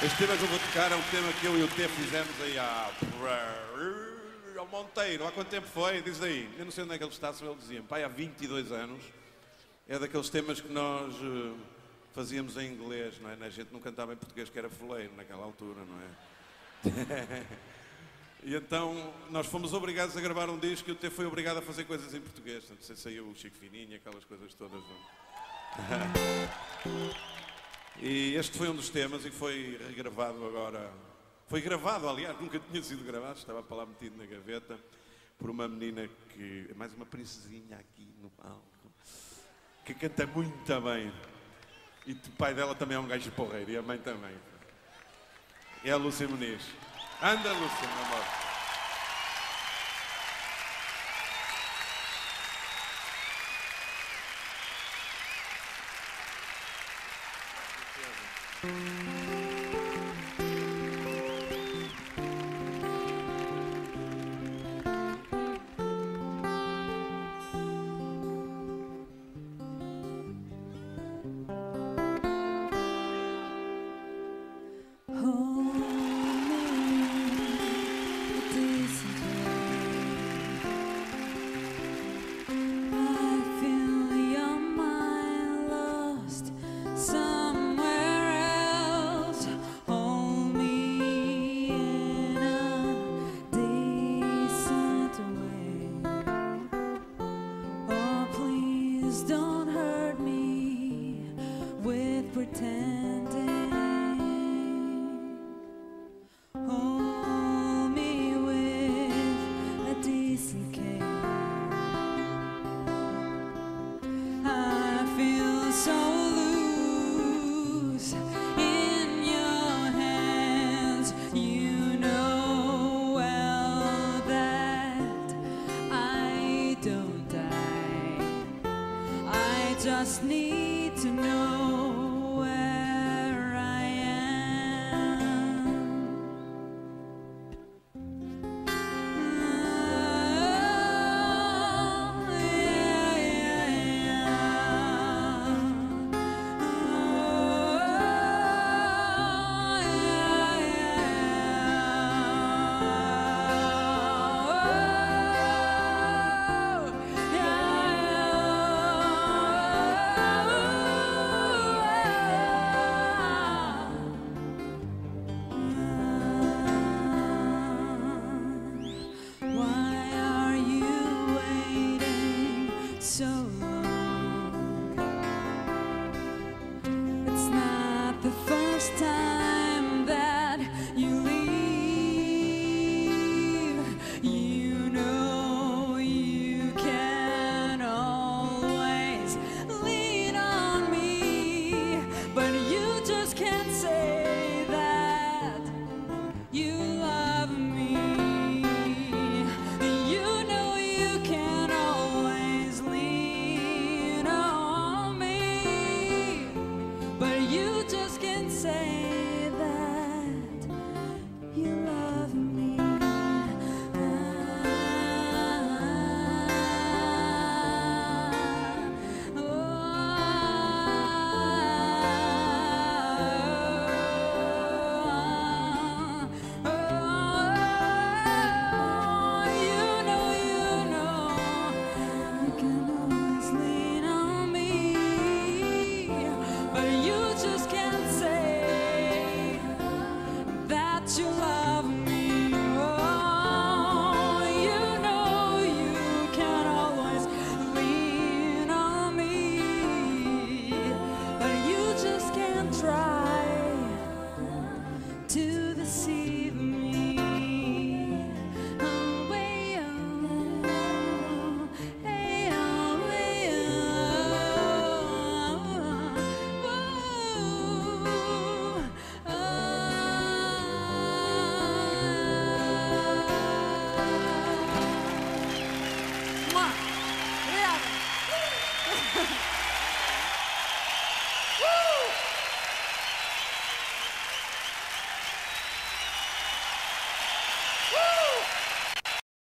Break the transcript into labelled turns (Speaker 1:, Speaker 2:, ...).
Speaker 1: Este tema que eu vou tocar é um tema que eu e o T fizemos aí há. ao Monteiro. Há quanto tempo foi? Diz aí. Eu não sei onde é que ele está, se ele dizia. Pai, há 22 anos. É daqueles temas que nós eh, fazíamos em inglês, não é? A gente não cantava em português, que era foleiro naquela altura, não é? e então nós fomos obrigados a gravar um disco e o T foi obrigado a fazer coisas em português. Portanto, se saiu o Chico Fininho, aquelas coisas todas. Não é? E este foi um dos temas e foi regravado agora. Foi gravado, aliás, nunca tinha sido gravado, estava para lá metido na gaveta, por uma menina que. mais uma princesinha aqui no palco, que canta muito bem. E o pai dela também é um gajo porreiro, e a mãe também. É a Lúcia Muniz. Anda, Lúcia, meu amor.
Speaker 2: is done. Just need to know you just can't say